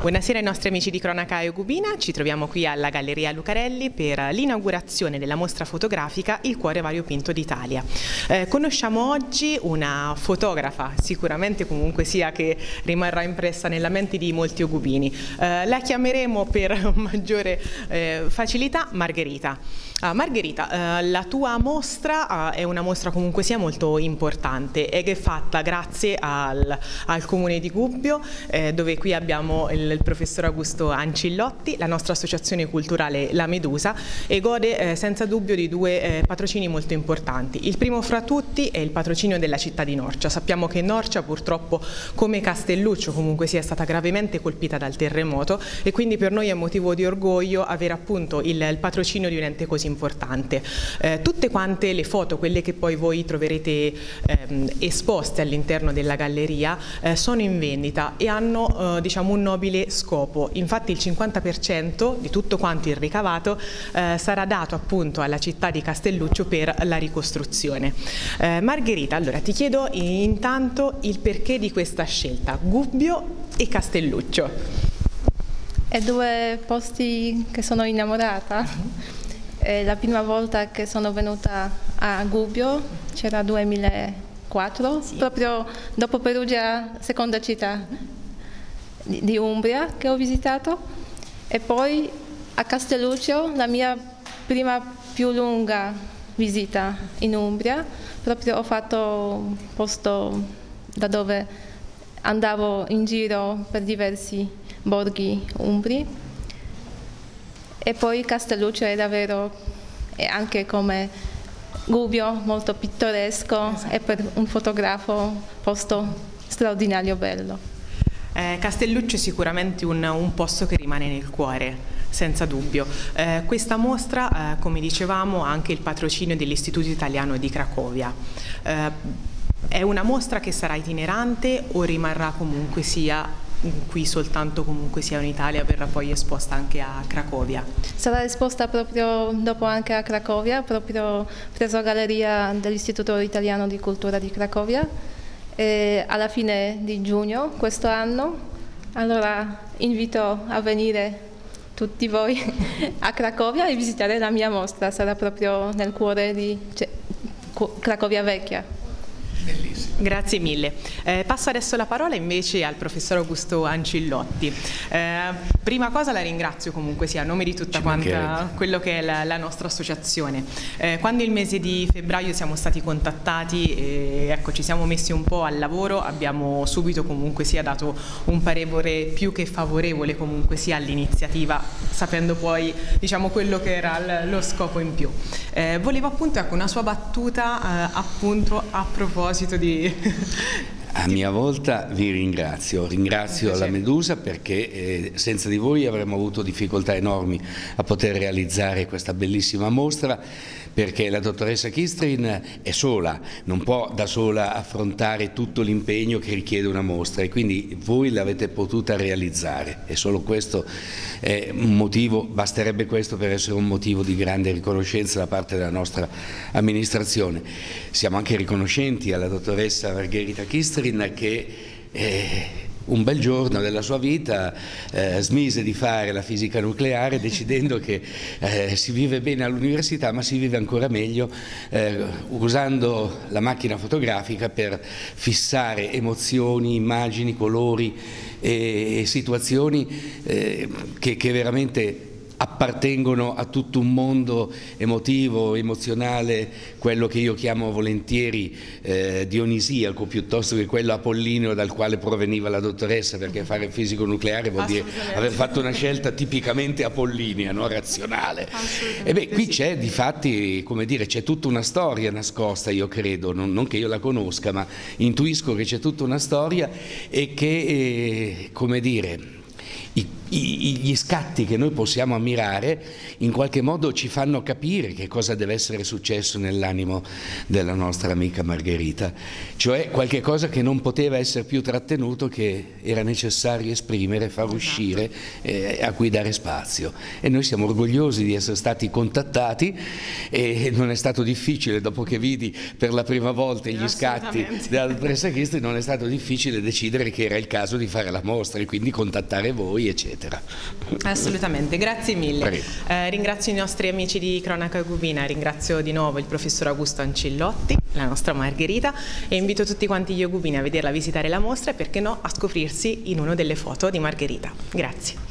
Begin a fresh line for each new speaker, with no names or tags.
Buonasera ai nostri amici di Cronaca Eugubina, ci troviamo qui alla Galleria Lucarelli per l'inaugurazione della mostra fotografica Il cuore variopinto d'Italia. Eh, conosciamo oggi una fotografa, sicuramente comunque sia che rimarrà impressa nella mente di molti eugubini. Eh, la chiameremo per maggiore eh, facilità Margherita. Uh, Margherita, uh, la tua mostra uh, è una mostra comunque sia molto importante ed è fatta grazie al, al comune di Gubbio eh, dove qui abbiamo il il professor Augusto Ancillotti, la nostra associazione culturale La Medusa e gode eh, senza dubbio di due eh, patrocini molto importanti. Il primo fra tutti è il patrocinio della città di Norcia. Sappiamo che Norcia purtroppo come Castelluccio comunque sia stata gravemente colpita dal terremoto e quindi per noi è motivo di orgoglio avere appunto il, il patrocinio di un ente così importante. Eh, tutte quante le foto, quelle che poi voi troverete ehm, esposte all'interno della galleria, eh, sono in vendita e hanno eh, diciamo un nobile scopo. Infatti il 50% di tutto quanto il ricavato eh, sarà dato appunto alla città di Castelluccio per la ricostruzione. Eh, Margherita, allora ti chiedo intanto il perché di questa scelta, Gubbio e Castelluccio.
È due posti che sono innamorata. È la prima volta che sono venuta a Gubbio, c'era 2004, sì. proprio dopo Perugia, seconda città di, di Umbria che ho visitato e poi a Castelluccio la mia prima più lunga visita in Umbria, proprio ho fatto un posto da dove andavo in giro per diversi borghi umbri e poi Castelluccio è davvero è anche come Gubbio molto pittoresco esatto. e per un fotografo posto straordinario bello.
Eh, Castelluccio è sicuramente un, un, posto che rimane nel cuore, senza dubbio. Eh, questa mostra, eh, come dicevamo, ha anche il patrocinio dell'Istituto Italiano di Cracovia. Eh, è una mostra che sarà itinerante o rimarrà comunque sia qui soltanto comunque sia in Italia, verrà poi esposta anche a Cracovia?
Sarà esposta proprio dopo anche a Cracovia, proprio presso la galleria dell'Istituto Italiano di Cultura di Cracovia eh, alla fine di giugno questo anno. Allora invito a venire tutti voi a Cracovia e visitare la mia mostra, sarà proprio nel cuore di cioè, Cracovia Vecchia.
Grazie mille. Eh, passo adesso la parola invece al professor Augusto Ancillotti. Eh, prima cosa la ringrazio comunque sia a nome di tutta quanta quello che è la, la nostra associazione. Eh, quando il mese di febbraio siamo stati contattati e ecco, ci siamo messi un po' al lavoro, abbiamo subito comunque sia dato un parere più che favorevole comunque sia all'iniziativa, sapendo poi diciamo quello che era lo scopo in più. Eh, volevo appunto ecco, una sua battuta eh, appunto a proposito di
a mia volta vi ringrazio, ringrazio la Medusa perché eh, senza di voi avremmo avuto difficoltà enormi a poter realizzare questa bellissima mostra perché la dottoressa Kistrin è sola, non può da sola affrontare tutto l'impegno che richiede una mostra e quindi voi l'avete potuta realizzare. E solo questo è un motivo, basterebbe questo per essere un motivo di grande riconoscenza da parte della nostra amministrazione. Siamo anche riconoscenti alla dottoressa Margherita Kistrin che eh, un bel giorno della sua vita eh, smise di fare la fisica nucleare decidendo che eh, si vive bene all'università ma si vive ancora meglio eh, usando la macchina fotografica per fissare emozioni, immagini, colori e, e situazioni eh, che, che veramente appartengono a tutto un mondo emotivo, emozionale, quello che io chiamo volentieri eh, dionisiaco piuttosto che quello apollineo dal quale proveniva la dottoressa, perché fare fisico nucleare vuol dire aver fatto una scelta tipicamente apollinea, no? razionale. E beh, qui c'è di fatti, come dire, c'è tutta una storia nascosta, io credo, non, non, che io la conosca, ma intuisco che c'è tutta una storia e che, eh, come dire, i, gli scatti che noi possiamo ammirare in qualche modo ci fanno capire che cosa deve essere successo nell'animo della nostra amica Margherita, cioè qualche cosa che non poteva essere più trattenuto, che era necessario esprimere, far esatto. uscire, eh, a cui dare spazio. E noi siamo orgogliosi di essere stati contattati e non è stato difficile, dopo che vidi per la prima volta gli scatti della pressa Christi, non è stato difficile decidere che era il caso di fare la mostra e quindi contattare voi, eccetera eccetera.
Assolutamente, grazie mille. Eh, ringrazio i nostri amici di Cronaca Cubina, ringrazio di nuovo il professor Augusto Ancillotti, la nostra Margherita e invito tutti quanti gli Ogubini a vederla visitare la mostra e perché no a scoprirsi in una delle foto di Margherita. Grazie.